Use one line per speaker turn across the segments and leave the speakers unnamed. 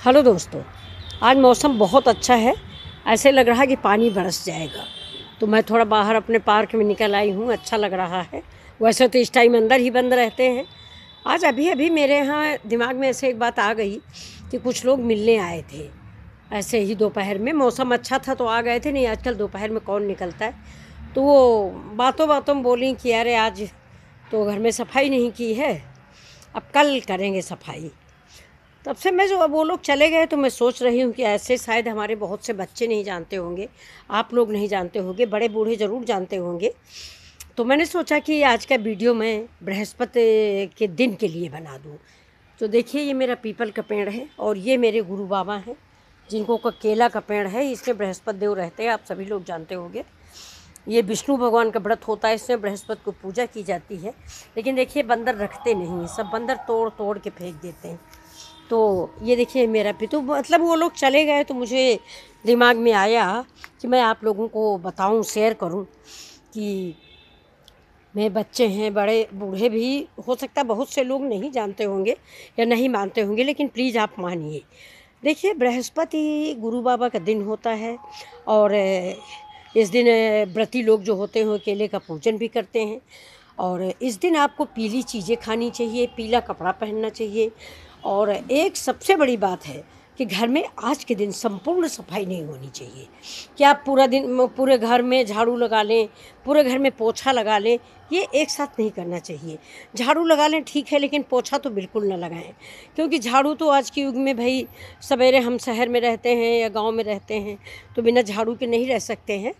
Hello दोस्तों, आज मौसम बहुत अच्छा है। ऐसे लग रहा है कि पानी बरस जाएगा। तो मैं थोड़ा बाहर अपने पार्क में निकल आई हूँ अच्छा लग रहा है। वैसे तो इस टाइम अंदर ही बंद रहते हैं। आज अभी अभी मेरे यहाँ दिमाग में ऐसे एक बात आ गई कि कुछ लोग मिलने आए थे। ऐसे ही दोपहर में मौसम अच्छा था तो आ गए थे, नहीं आजकल दोपहर में कौन निकलता है। तो वो बातों बातों में बोली कि अरे आज तो घर में सफ़ाई नहीं की है, अब कल करेंगे सफ़ाई। तब से मैं जो अब वो लोग चले गए तो मैं सोच रही हूँ कि ऐसे शायद हमारे बहुत से बच्चे नहीं जानते होंगे, आप लोग नहीं जानते होंगे, बड़े बूढ़े ज़रूर जानते होंगे। तो मैंने सोचा कि आज का वीडियो मैं बृहस्पति के दिन के लिए बना दूँ। तो देखिए, ये मेरा पीपल का पेड़ है और ये मेरे गुरु बाबा हैं, जिनको का केला का पेड़ है, इसमें बृहस्पति देव रहते हैं, आप सभी लोग जानते होंगे। ये विष्णु भगवान का व्रत होता है, इसमें बृहस्पति को पूजा की जाती है, लेकिन देखिए, बंदर रखते नहीं हैं, सब बंदर तोड़ तोड़ के फेंक देते हैं। तो ये देखिए मेरा पितु मतलब वो लोग चले गए तो मुझे दिमाग में आया कि मैं आप लोगों को बताऊँ शेयर करूँ कि मेरे बच्चे हैं, बड़े, बूढ़े भी हो सकता बहुत से लोग नहीं जानते होंगे या नहीं मानते होंगे, लेकिन प्लीज़ आप मानिए। देखिए, बृहस्पति गुरु बाबा का दिन होता है और, इस दिन, व्रती लोग जो होते हैं केले का पूजन भी करते हैं और इस दिन आपको पीली चीज़ें खानी चाहिए, पीला कपड़ा पहनना चाहिए और एक सबसे बड़ी बात है कि घर में आज के दिन संपूर्ण सफ़ाई नहीं होनी चाहिए। कि आप पूरा दिन, पूरे घर में झाड़ू लगा लें, पूरे घर में पोछा लगा लें, ये एक साथ नहीं करना चाहिए। झाड़ू लगा लें, ठीक है, लेकिन पोछा तो बिल्कुल ना लगाएँ। क्योंकि झाड़ू तो आज के युग में भाई, सवेरे हम शहर में रहते हैं या गाँव में रहते हैं तो बिना झाड़ू के नहीं रह सकते हैं।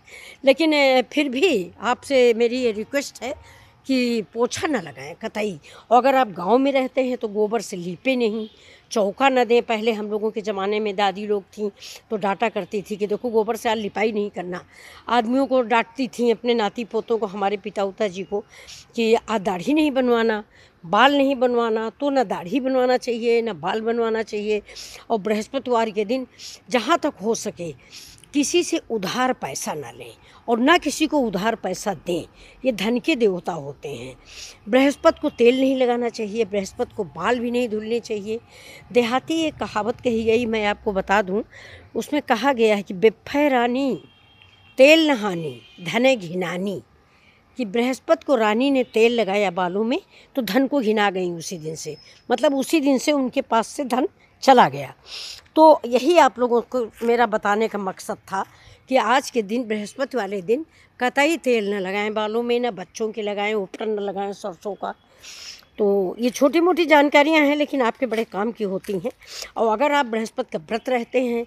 लेकिन, फिर भी आपसे मेरी ये रिक्वेस्ट है कि पोछा ना लगाएँ, कतई। और अगर आप गाँव में रहते हैं तो गोबर से लीपे नहीं। चौका न दें। पहले हम लोगों के ज़माने में दादी लोग थीं तो डांटा करती थी कि देखो गोबर से आज लिपाई नहीं करना। आदमियों को डांटती थी अपने नाती पोतों को, हमारे पिता उता जी को, कि आज दाढ़ी नहीं बनवाना, बाल नहीं बनवाना तो न दाढ़ी बनवाना चाहिए, न बाल बनवाना चाहिए। और बृहस्पतिवार के दिन जहाँ तक हो सके किसी से उधार पैसा ना लें और ना किसी को उधार पैसा दें। ये धन के देवता होते हैं। बृहस्पति को तेल नहीं लगाना चाहिए, बृहस्पति को बाल भी नहीं धुलने चाहिए। देहाती एक कहावत कही गई, मैं आपको बता दूँ, उसमें कहा गया है कि बेफे रानी, तेल नहानी धने घिनानी। कि बृहस्पति को रानी ने तेल लगाया बालों में तो धन को घिना गई उसी दिन से। मतलब उसी दिन से उनके पास से धन चला गया। तो यही आप लोगों को मेरा बताने का मकसद था कि आज के दिन, बृहस्पति वाले दिन, कतई तेल न लगाएँ, बालों में न बच्चों के लगाएँ उपटन न लगाएँ, सरसों का। तो ये छोटी मोटी जानकारियाँ हैं, लेकिन आपके बड़े काम की होती हैं। और अगर आप बृहस्पति का व्रत रहते हैं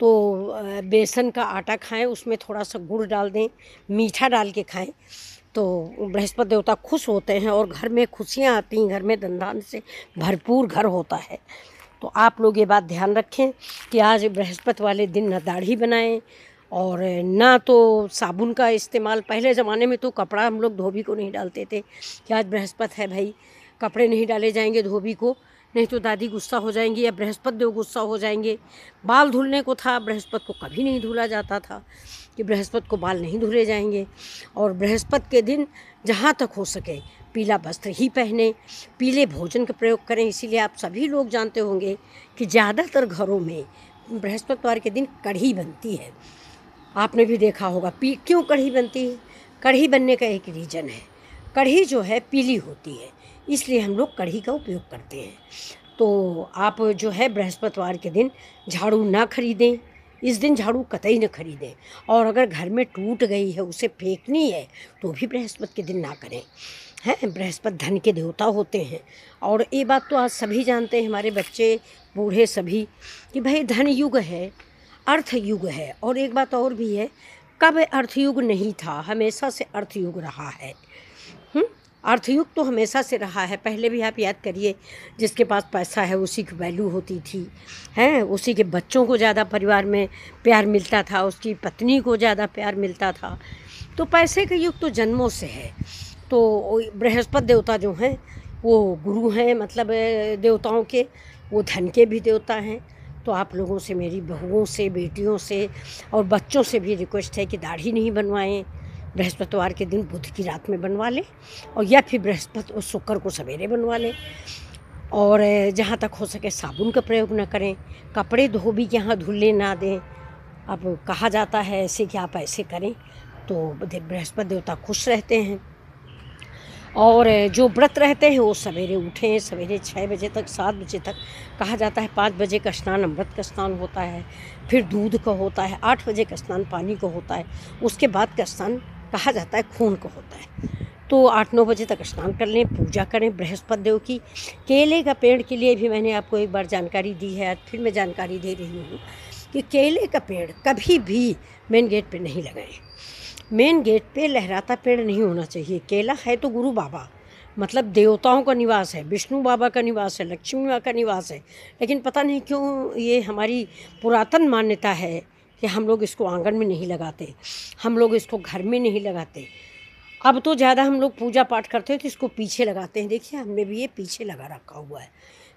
तो बेसन का आटा खाएँ, उसमें थोड़ा सा गुड़ डाल दें, मीठा डाल के खाएँ तो बृहस्पति देवता खुश होते हैं और घर में खुशियाँ आती हैं, घर में धन से भरपूर घर होता है। तो आप लोग ये बात ध्यान रखें कि आज बृहस्पति वाले दिन न दाढ़ी बनाएँ और ना तो साबुन का इस्तेमाल, पहले ज़माने में तो कपड़ा हम लोग धोबी को नहीं डालते थे कि आज बृहस्पति है भाई, कपड़े नहीं डाले जाएँगे धोबी को, नहीं तो दादी गुस्सा हो जाएँगी या बृहस्पति देव गुस्सा हो जाएँगे। बाल धुलने को था, बृहस्पति को कभी नहीं धुला जाता था। कि बृहस्पति को बाल नहीं धुले जाएँगे और बृहस्पति के दिन जहाँ तक हो सके पीला वस्त्र ही पहने, पीले भोजन का प्रयोग करें। इसीलिए आप सभी लोग जानते होंगे कि ज़्यादातर घरों में बृहस्पतिवार के दिन कढ़ी बनती है। आपने भी देखा होगा, पी, क्यों कढ़ी बनती है? कढ़ी बनने का एक रीज़न है। कढ़ी जो है पीली होती है, इसलिए हम लोग कढ़ी का उपयोग करते हैं। तो आप जो है बृहस्पतिवार के दिन झाड़ू ना खरीदें इस दिन झाड़ू कतई न खरीदें। और अगर घर में टूट गई है, उसे फेंकनी है तो भी बृहस्पति के दिन ना करें। हैं, बृहस्पति धन के देवता होते हैं। और ये बात तो आज सभी जानते हैं, हमारे बच्चे, बूढ़े सभी, कि भाई धन युग है, अर्थ युग है। और एक बात और भी है, कब अर्थयुग नहीं था, हमेशा से अर्थयुग रहा है? अर्थयुग तो हमेशा से रहा है। पहले भी आप याद करिए, जिसके पास पैसा है, उसी की वैल्यू होती थी। हैं? उसी के बच्चों को ज़्यादा परिवार में प्यार मिलता था, उसकी पत्नी को ज़्यादा प्यार मिलता था। तो पैसे का युग तो जन्मों से है। तो बृहस्पति देवता जो हैं, वो गुरु हैं मतलब देवताओं के, वो धन के भी देवता हैं। तो आप लोगों से, मेरी बहुओं से, बेटियों से और बच्चों से भी रिक्वेस्ट है कि दाढ़ी नहीं बनवाएँ। बृहस्पतिवार के दिन बुध की रात में बनवा लें और या फिर बृहस्पति और शुक्र को सवेरे बनवा लें। और जहाँ तक हो सके साबुन का प्रयोग न करें, कपड़े धोबी के यहाँ धुलने ना दें। अब कहा जाता है ऐसे कि आप ऐसे करें तो बृहस्पति देवता खुश रहते हैं। और जो व्रत रहते हैं वो सवेरे उठें, सवेरे छः बजे तक, सात बजे तक, कहा जाता है पाँच बजे का स्नान, अमृत का स्नान होता है, फिर दूध का होता है, आठ बजे का स्नान, पानी का होता है, उसके बाद का स्नान कहा जाता है, खून का होता है। तो आठ नौ बजे तक स्नान कर लें, पूजा करें बृहस्पति देव की। केले का पेड़ के लिए भी मैंने आपको एक बार जानकारी दी है फिर मैं जानकारी दे रही हूँ कि केले का पेड़ कभी भी मेन गेट पे नहीं लगाएँ। मेन गेट पे लहराता पेड़ नहीं होना चाहिए। केला है तो गुरु बाबा मतलब देवताओं का निवास है, विष्णु बाबा का निवास है, लक्ष्मी माँ का निवास है। लेकिन पता नहीं क्यों ये हमारी पुरातन मान्यता है कि हम लोग इसको आँगन में नहीं लगाते, हम लोग इसको घर में नहीं लगाते। अब तो ज़्यादा हम लोग पूजा पाठ करते हैं तो इसको पीछे लगाते हैं। देखिए, हमने भी ये पीछे लगा रखा हुआ है।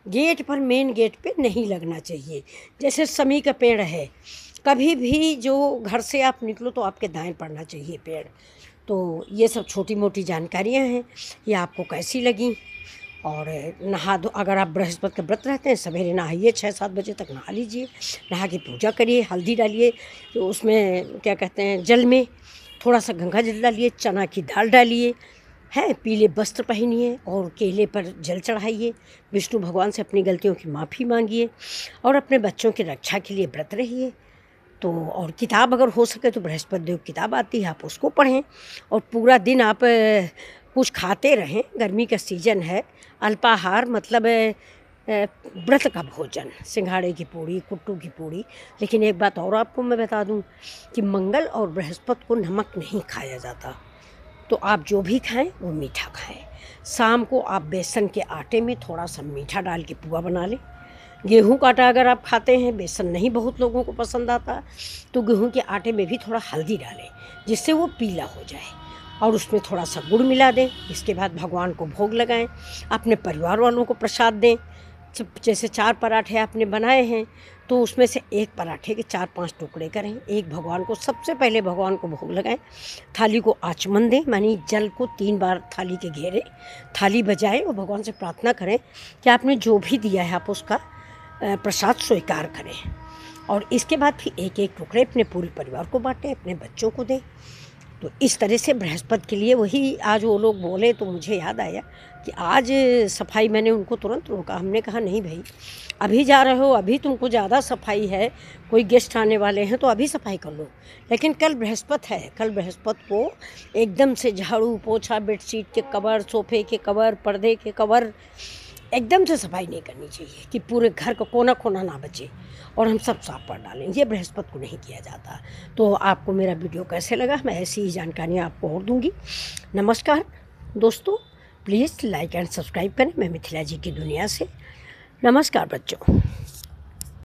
गेट पर मेन गेट पे नहीं लगना चाहिए। जैसे समी का पेड़ है, कभी भी जो घर से आप निकलो तो आपके दाएँ पड़ना चाहिए पेड़। तो ये सब छोटी मोटी जानकारियाँ हैं, ये आपको कैसी लगी? और नहा दो अगर आप बृहस्पति का व्रत रहते हैं, सवेरे नहाइए, छः सात बजे तक नहा लीजिए, नहा के पूजा करिए, हल्दी डालिए तो उसमें क्या कहते हैं, जल में थोड़ा सा गंगा जल डालिए, चना की दाल डालिए, है, पीले वस्त्र पहनिए और केले पर जल चढ़ाइए, विष्णु भगवान से अपनी गलतियों की माफ़ी मांगिए और अपने बच्चों की रक्षा के लिए व्रत रहिए। तो और किताब अगर हो सके तो बृहस्पति देव किताब आती है, आप उसको पढ़ें और पूरा दिन आप कुछ खाते रहें, गर्मी का सीज़न है। अल्पाहार मतलब व्रत का भोजन, सिंघाड़े की पूड़ी, कुट्टू की पूड़ी। लेकिन एक बात और आपको मैं बता दूँ कि मंगल और बृहस्पति को नमक नहीं खाया जाता। तो आप जो भी खाएँ, वो मीठा खाएँ। शाम को आप बेसन के आटे में थोड़ा सा मीठा डाल के पुआ बना लें। गेहूँ का आटा अगर आप खाते हैं, बेसन नहीं बहुत लोगों को पसंद आता तो गेहूँ के आटे में भी थोड़ा हल्दी डालें, जिससे वो पीला हो जाए। और उसमें थोड़ा सा गुड़ मिला दें। इसके बाद भगवान को भोग लगाएँ, अपने परिवार वालों को प्रसाद दें। जैसे चार पराठे आपने बनाए हैं तो उसमें से एक पराठे के चार पाँच टुकड़े करें। एक भगवान को सबसे पहले भगवान को भोग लगाएँ। थाली को आचमन दें, मानी जल को तीन बार थाली के घेरे, थाली बजाएँ और भगवान से प्रार्थना करें कि आपने जो भी दिया है, आप उसका प्रसाद स्वीकार करें। और इसके बाद फिर एक एक टुकड़े अपने पूरे परिवार को बांटें, अपने बच्चों को दें। तो इस तरह से बृहस्पति के लिए वही आज वो लोग बोले तो मुझे याद आया कि आज सफ़ाई मैंने उनको तुरंत रोका। हमने कहा, नहीं भाई, अभी जा रहे हो, अभी तुमको ज़्यादा सफ़ाई है, कोई गेस्ट आने वाले हैं तो अभी सफ़ाई कर लो। लेकिन कल बृहस्पति है, कल बृहस्पति को एकदम से झाड़ू पोछा बेडशीट के कवर, सोफे के कवर, पर्दे के कवर एकदम से सफ़ाई नहीं करनी चाहिए कि पूरे घर का कोना कोना ना बचे और हम सब साफ़ पर डालें। ये बृहस्पति को नहीं किया जाता। तो आपको मेरा वीडियो कैसे लगा? मैं ऐसी ही जानकारियाँ आपको और दूँगी। नमस्कार। दोस्तों प्लीज़ लाइक एंड सब्सक्राइब करें। मैं मिथिला जी की दुनिया से। नमस्कार बच्चों।